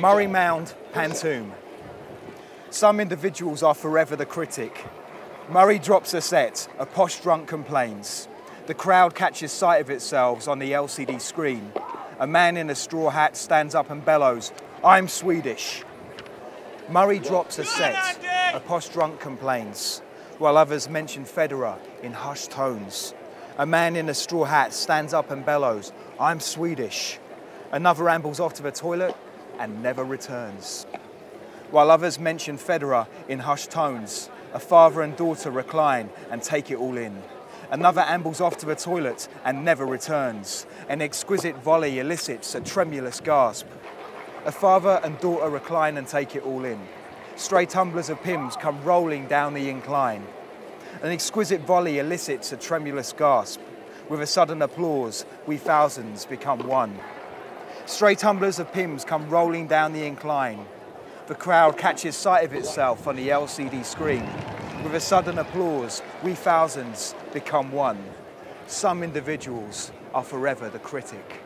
Murray Mound, Pantoum. Some individuals are forever the critic. Murray drops a set, a posh drunk complains. The crowd catches sight of itself on the LCD screen. A man in a straw hat stands up and bellows, I'm Swedish. Murray drops a set, a posh drunk complains, while others mention Federer in hushed tones. A man in a straw hat stands up and bellows, I'm Swedish. Another ambles off to the toilet and never returns. While others mention Federer in hushed tones, a father and daughter recline and take it all in. Another ambles off to the toilet and never returns. An exquisite volley elicits a tremulous gasp. A father and daughter recline and take it all in. Stray tumblers of Pimm's come rolling down the incline. An exquisite volley elicits a tremulous gasp. With a sudden applause, we thousands become one. Stray tumblers of Pimm's come rolling down the incline. The crowd catches sight of itself on the LCD screen. With a sudden applause, we thousands become one. Some individuals are forever the critic.